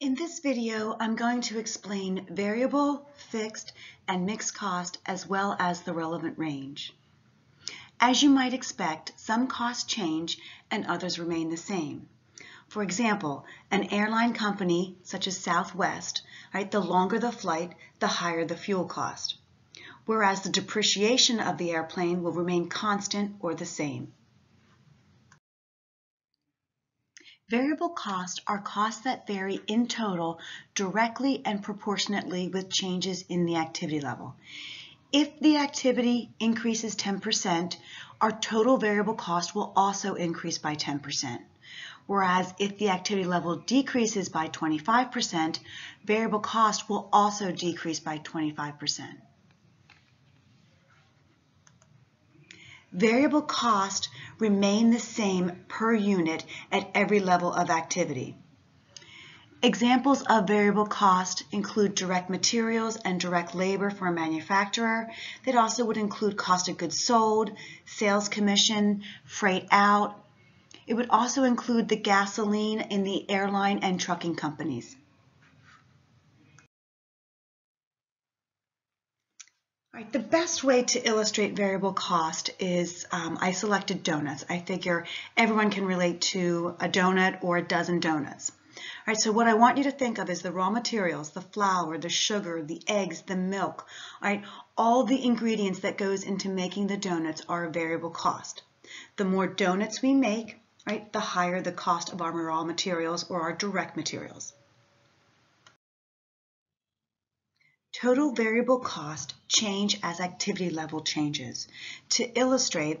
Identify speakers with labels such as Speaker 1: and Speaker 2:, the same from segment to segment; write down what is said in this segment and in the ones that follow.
Speaker 1: In this video, I'm going to explain variable, fixed, and mixed cost as well as the relevant range. As you might expect, some costs change and others remain the same. For example, an airline company such as Southwest, right, the longer the flight, the higher the fuel cost. Whereas the depreciation of the airplane will remain constant or the same. Variable costs are costs that vary in total directly and proportionately with changes in the activity level. If the activity increases 10%, our total variable cost will also increase by 10%. Whereas if the activity level decreases by 25%, variable cost will also decrease by 25%. Variable cost remain the same per unit at every level of activity. Examples of variable cost include direct materials and direct labor for a manufacturer. That also would include cost of goods sold, sales commission, freight out. It would also include the gasoline in the airline and trucking companies. Right, the best way to illustrate variable cost is um, I selected donuts. I figure everyone can relate to a donut or a dozen donuts. All right, so what I want you to think of is the raw materials, the flour, the sugar, the eggs, the milk, all right, all the ingredients that goes into making the donuts are a variable cost. The more donuts we make, right, the higher the cost of our raw materials or our direct materials. Total variable cost change as activity level changes. To illustrate,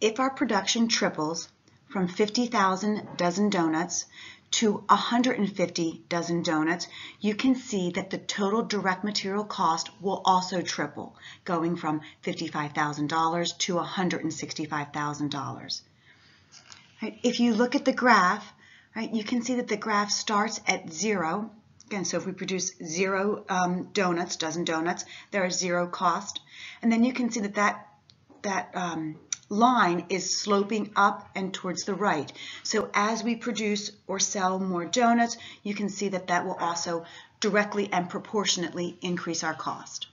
Speaker 1: if our production triples from 50,000 dozen donuts to 150 dozen donuts, you can see that the total direct material cost will also triple, going from $55,000 to $165,000. If you look at the graph, you can see that the graph starts at zero Again, so if we produce zero um, donuts, dozen donuts, there is zero cost. And then you can see that that, that um, line is sloping up and towards the right. So as we produce or sell more donuts, you can see that that will also directly and proportionately increase our cost.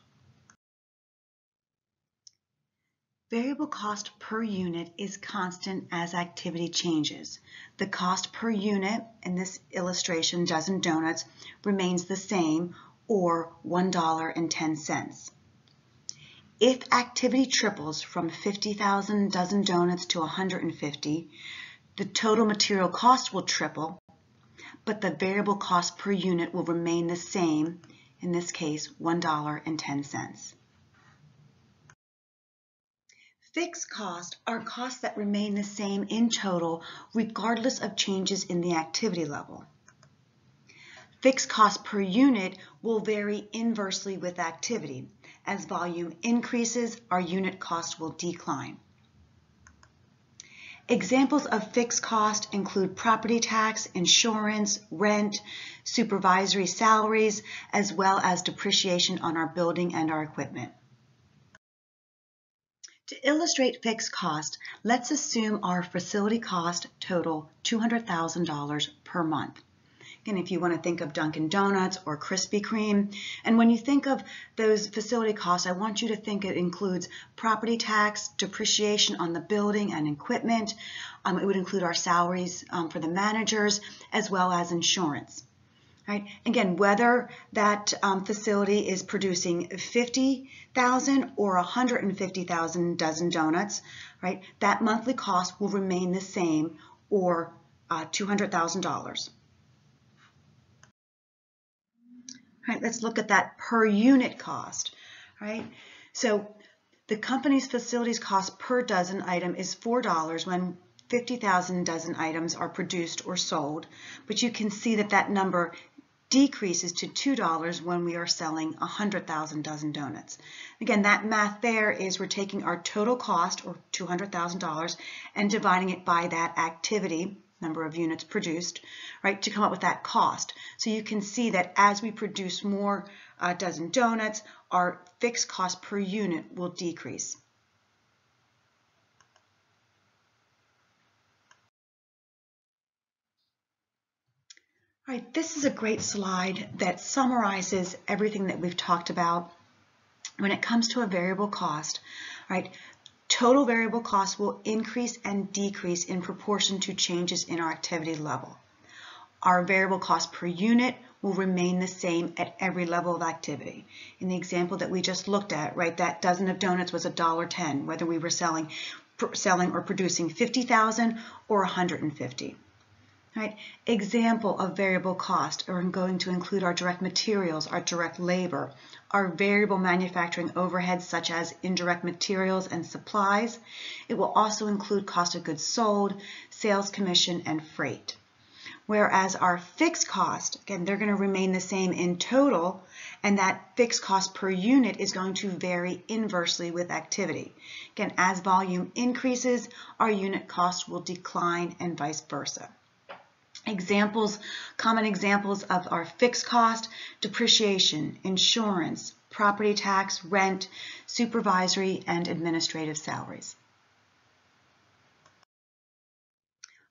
Speaker 1: Variable cost per unit is constant as activity changes. The cost per unit in this illustration, dozen donuts, remains the same or $1.10. If activity triples from 50,000 dozen donuts to 150, the total material cost will triple, but the variable cost per unit will remain the same, in this case, $1.10. Fixed costs are costs that remain the same in total regardless of changes in the activity level. Fixed cost per unit will vary inversely with activity. As volume increases, our unit cost will decline. Examples of fixed cost include property tax, insurance, rent, supervisory salaries, as well as depreciation on our building and our equipment. To illustrate fixed cost, let's assume our facility cost total $200,000 per month. And if you want to think of Dunkin' Donuts or Krispy Kreme, and when you think of those facility costs, I want you to think it includes property tax, depreciation on the building and equipment. Um, it would include our salaries um, for the managers, as well as insurance. Right? Again, whether that um, facility is producing 50,000 or 150,000 dozen donuts, right? That monthly cost will remain the same or uh, $200,000. Right, let's look at that per unit cost, right? So the company's facilities cost per dozen item is $4 when 50,000 dozen items are produced or sold, but you can see that that number decreases to $2 when we are selling 100,000 dozen donuts. Again, that math there is we're taking our total cost, or $200,000, and dividing it by that activity, number of units produced, right, to come up with that cost. So you can see that as we produce more uh, dozen donuts, our fixed cost per unit will decrease. All right, this is a great slide that summarizes everything that we've talked about. When it comes to a variable cost, right, total variable cost will increase and decrease in proportion to changes in our activity level. Our variable cost per unit will remain the same at every level of activity. In the example that we just looked at, right, that dozen of donuts was $1.10, whether we were selling, selling or producing 50,000 or 150. Right? Example of variable cost are going to include our direct materials, our direct labor, our variable manufacturing overheads such as indirect materials and supplies. It will also include cost of goods sold, sales commission, and freight. Whereas our fixed cost, again, they're going to remain the same in total, and that fixed cost per unit is going to vary inversely with activity. Again, as volume increases, our unit cost will decline and vice versa. Examples, common examples of our fixed cost, depreciation, insurance, property tax, rent, supervisory, and administrative salaries.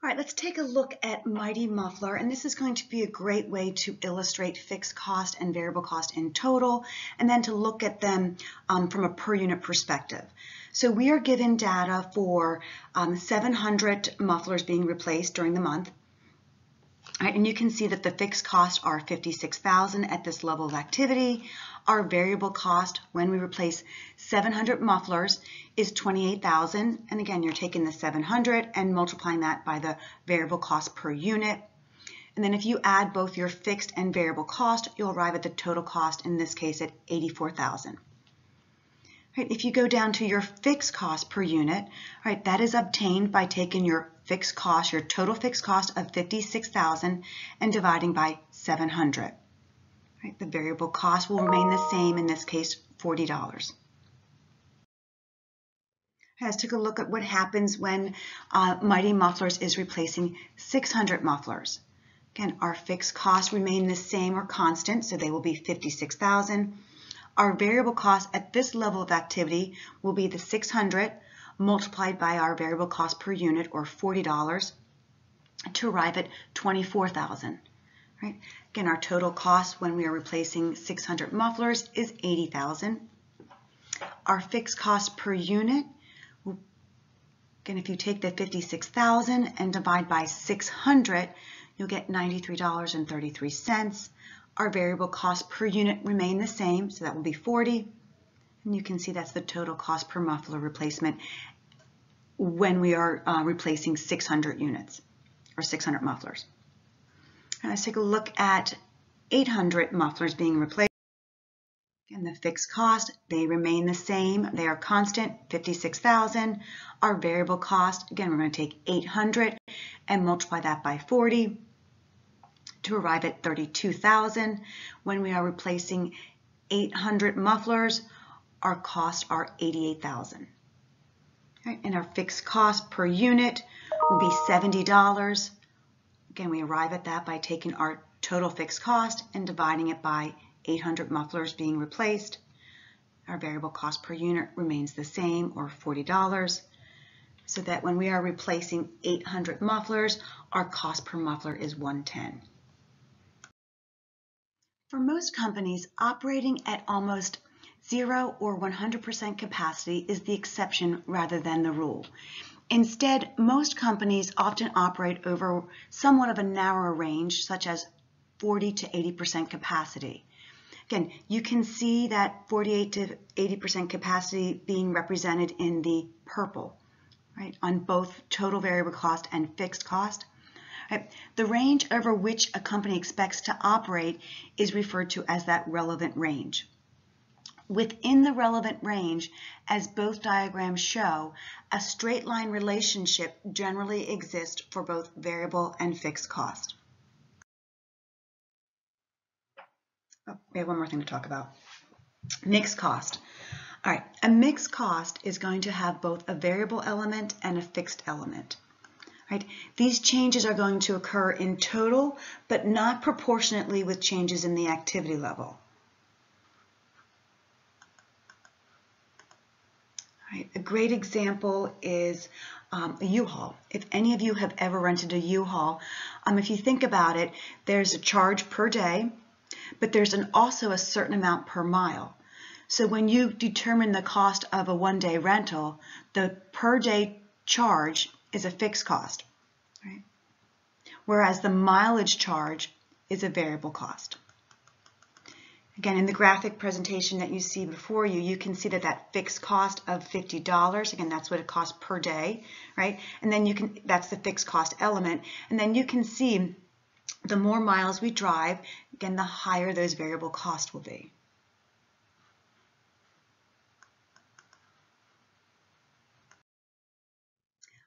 Speaker 1: All right, let's take a look at Mighty Muffler, and this is going to be a great way to illustrate fixed cost and variable cost in total, and then to look at them um, from a per unit perspective. So we are given data for um, 700 mufflers being replaced during the month. Right, and you can see that the fixed costs are 56,000 at this level of activity. Our variable cost when we replace 700 mufflers is 28,000. And again, you're taking the 700 and multiplying that by the variable cost per unit. And then if you add both your fixed and variable cost, you'll arrive at the total cost, in this case at 84,000. Right, if you go down to your fixed cost per unit, right, that is obtained by taking your fixed cost, your total fixed cost of 56,000 and dividing by 700. Right, the variable cost will remain the same, in this case, $40. Let's take a look at what happens when uh, Mighty Mufflers is replacing 600 mufflers. Again, our fixed costs remain the same or constant, so they will be 56,000. Our variable cost at this level of activity will be the 600 multiplied by our variable cost per unit or $40 to arrive at 24,000. Right? Again, our total cost when we are replacing 600 mufflers is 80,000. Our fixed cost per unit, again, if you take the 56,000 and divide by 600, you'll get $93.33. Our variable cost per unit remain the same, so that will be 40. And you can see that's the total cost per muffler replacement when we are uh, replacing 600 units or 600 mufflers. And let's take a look at 800 mufflers being replaced. And the fixed cost, they remain the same. They are constant, 56,000. Our variable cost, again, we're going to take 800 and multiply that by 40 to arrive at 32,000. When we are replacing 800 mufflers, our costs are 88,000. Right, and our fixed cost per unit will be $70. Again, we arrive at that by taking our total fixed cost and dividing it by 800 mufflers being replaced. Our variable cost per unit remains the same, or $40, so that when we are replacing 800 mufflers, our cost per muffler is 110. For most companies, operating at almost zero or 100% capacity is the exception rather than the rule. Instead, most companies often operate over somewhat of a narrower range, such as 40 to 80% capacity. Again, you can see that 48 to 80% capacity being represented in the purple, right, on both total variable cost and fixed cost. Right? The range over which a company expects to operate is referred to as that relevant range. Within the relevant range, as both diagrams show, a straight line relationship generally exists for both variable and fixed cost. Oh, we have one more thing to talk about. Mixed cost. All right, a mixed cost is going to have both a variable element and a fixed element. Right? These changes are going to occur in total, but not proportionately with changes in the activity level. A great example is um, a U-Haul. If any of you have ever rented a U-Haul, um, if you think about it, there's a charge per day, but there's an, also a certain amount per mile. So when you determine the cost of a one-day rental, the per day charge is a fixed cost, right? whereas the mileage charge is a variable cost. Again, in the graphic presentation that you see before you, you can see that that fixed cost of $50, again, that's what it costs per day, right? And then you can, that's the fixed cost element. And then you can see the more miles we drive, again, the higher those variable costs will be.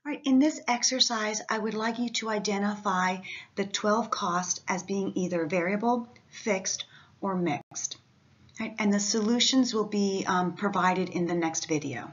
Speaker 1: Right, in this exercise, I would like you to identify the 12 costs as being either variable, fixed, or mixed. Right, and the solutions will be um, provided in the next video.